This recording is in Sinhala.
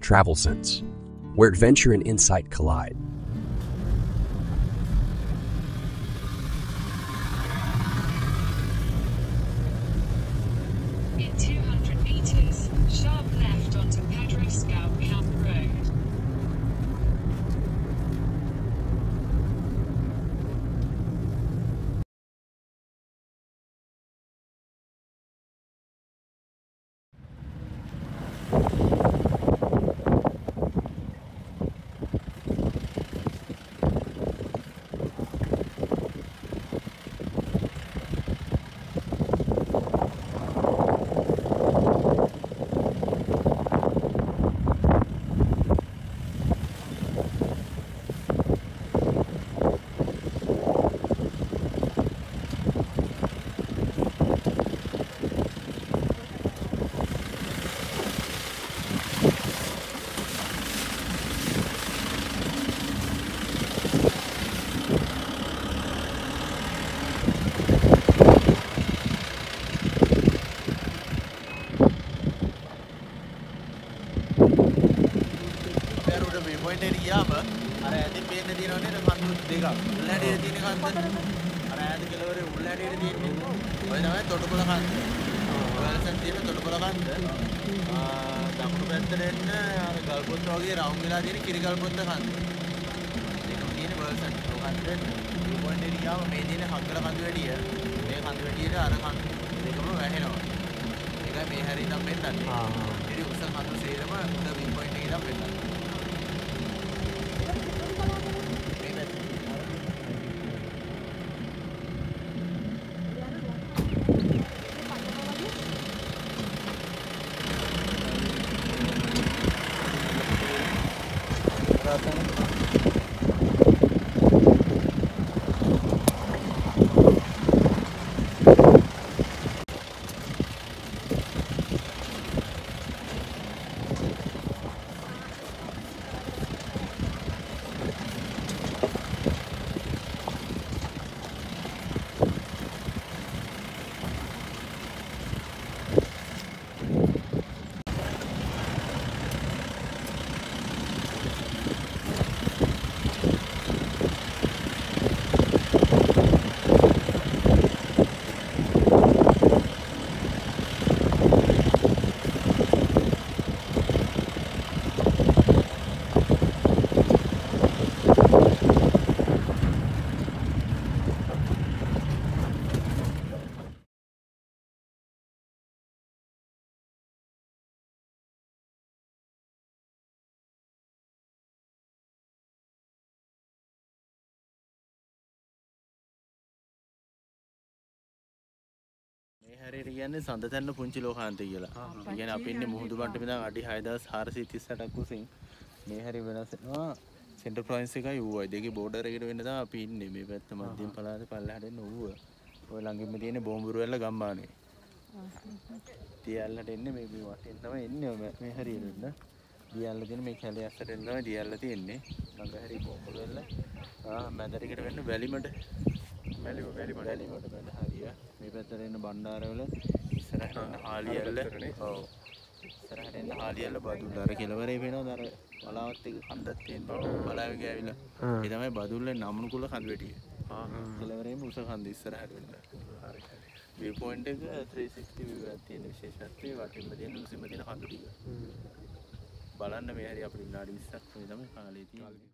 Travel Sense, where adventure and insight collide. අපේරුට මේ පොයින්ට් ගියාම අර ඇතින් පේන්න තියෙනවා නේද කඳු දෙකක්. උල් හැඩයේ තියෙන කන්ද. අර ඈත කෙළවරේ උල් හැඩයේ තියෙන්නේ. ඔය තමයි තොටුපොළ කන්ද. ඔයාලසන් තියෙන තොටුපොළ කන්ද. දකුණු පැත්තට එන්න අර ගල්පොත්ත වගේ රවුම් වෙලා තියෙන කිරි ගල්පොත්ත කන්ද. දෙකම තියෙන වර්සන්. පොයින්ට් එකට ගියාම මේ තියෙන හක්කල කඳු වැඩිය මේ කඳු වැඩියට අර කන්ද දෙකම වැහෙනවා. ඒකයි මේ හැරි ඉඳන් පෙන්නන්නේ. ඉතින් උස කඳු මේ හැරේට කියන්නේ සඳතැන්න පුංචි ලෝකාන්තය කියලා. ඒ කියන්නේ අපි ඉන්නේ මුහුදු මට්ටමේ ඉඳන් අඩි 6438ක් උසින් මේ හැරේ වෙනස් වෙනවා සෙන්ටර් ප්‍රොවින්ස් එකයි ඌවයි දෙකේ බෝඩර් එකට වෙන්න තමයි අපි ඉන්නේ මේ පැත්ත මධ්‍යම පළාතේ පල්ලෙහාට එන්න ඌව. ඔය ළඟින්ම තියෙන බෝම්බුරු වැල්ල ගම්මානේ. දියල්ලට එන්නේ මේ මේ වටෙන් තමයි එන්නේ ඔය මේ හැරියට එන්න. දියල්ල තියෙන මේ කැලේ අස්සට එන්න තමයි දියල්ල තියෙන්නේ. ළඟ හැරි බෝම්බුරු වැල්ල. ආ මැදරිකට වෙන්න වැලිමඩ වැලිමඩ මැද හරිය. මේ පැත්තට එන්න බණ්ඩාරවල ඉස්සරහට එන්න හාලියල්ල. ඔව්. ඉස්සරහට එන්න හාලියල්ල බදුල්ල අර කෙළවරේ වෙනවද අර බලාවත් එක කන්දක් තියෙනවා. බලාවේ ගෑවිලා. ඒ තමයි බදුල්ලේ නම්නු කුල කඳ වැටිය. කෙළවරේම උස කන්ද ඉස්සරහට වෙන්න. හරි හරි. view point එක 360 view එකක් තියෙන විශේෂත්වය වටින්ම තියෙන උසින්ම තියෙන කඳු ටික. බලන්න මේ හැරි අපිට විනාඩි 20ක් වගේ තමයි කාලේ තියෙන්නේ.